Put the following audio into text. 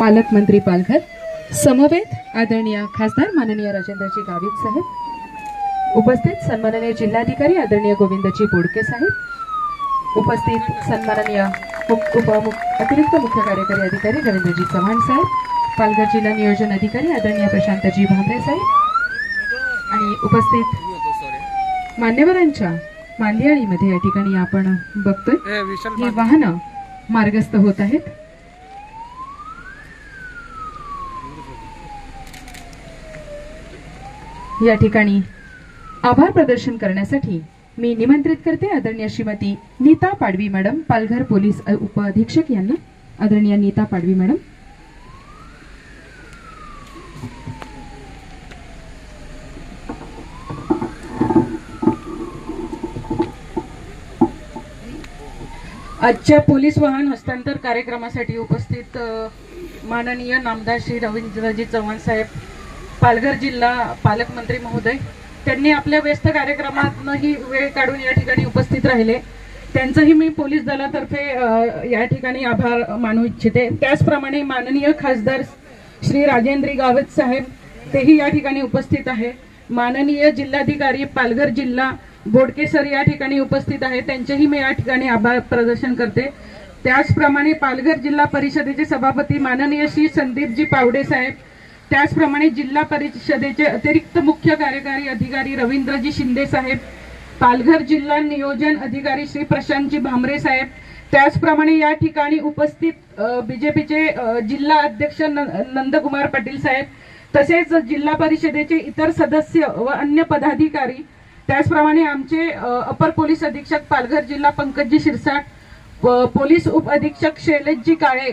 पालकमंत्री पालघर समवेत आदरणीय खासदार माननीय राजेंद्रजी गावित साहेब उपस्थित सन्माननीय जिल्हाधिकारी आदरणीय गोविंदजी बोडके साहेब उपस्थित सन्माननीय अतिरिक्त मुख्य कार्यकारी अधिकारी रवींद्रजी चव्हाण साहेब पालघर जिल्हा नियोजन अधिकारी आदरणीय प्रशांतजी भांबरे साहेब आणि उपस्थित मान्यवरांच्या मांदियाळीमध्ये या ठिकाणी आपण बघतोय ही वाहनं मार्गस्थ होत आहेत. या ठिकाणी आभार प्रदर्शन करण्यासाठी मी निमंत्रित करते आदरणीय श्रीमती नीता पाडवी मॅडम पालघर पोलीस अ- उपअधीक्षक यांना. आदरणीय नीता पाडवी मॅडम. आजच्या पोलीस वाहन हस्तांतर कार्यक्रमासाठी उपस्थित माननीय नामदार श्री रवींद्रजी चव्हाण साहेब पालघर जिल्हा पालकमंत्री महोदय त्यांनी आपल्या व्यस्त कार्यक्रमातनंही वेळ काढून या ठिकाणी उपस्थित राहिले. त्यांचंही मी पोलीस दलातर्फे या ठिकाणी आभार मानू इच्छिते. त्याचप्रमाणे माननीय खासदार श्री राजेंद्री गावत साहेब तेही या ठिकाणी उपस्थित आहे. माननीय जिल्हाधिकारी पालघर जिल्हा बोडके सर या ठिकाणी उपस्थित आहे. त्यांचेही मी या ठिकाणी आभार प्रदर्शन करते. त्याचप्रमाणे पालघर जिल्हा परिषदेचे सभापती माननीय श्री संदीपजी पावडे साहेब त्याचप्रमाणे जिल्हा परिषदेचे अतिरिक्त मुख्य कार्यकारी अधिकारी रवींद्रजी शिंदे साहेब पालघर जिल्हा नियोजन अधिकारी श्री प्रशांतजी भामरे साहेब त्याचप्रमाणे या ठिकाणी उपस्थित बीजेपीचे जिल्हा अध्यक्ष नंदकुमार पाटील साहेब तसेच जिल्हा परिषदेचे इतर सदस्य व अन्य पदाधिकारी त्याचप्रमाणे आमचे अपर पोलीस अधीक्षक पालघर जिल्हा पंकजी शिरसाट पोलीस उप अधीक्षक शैलेशजी काळे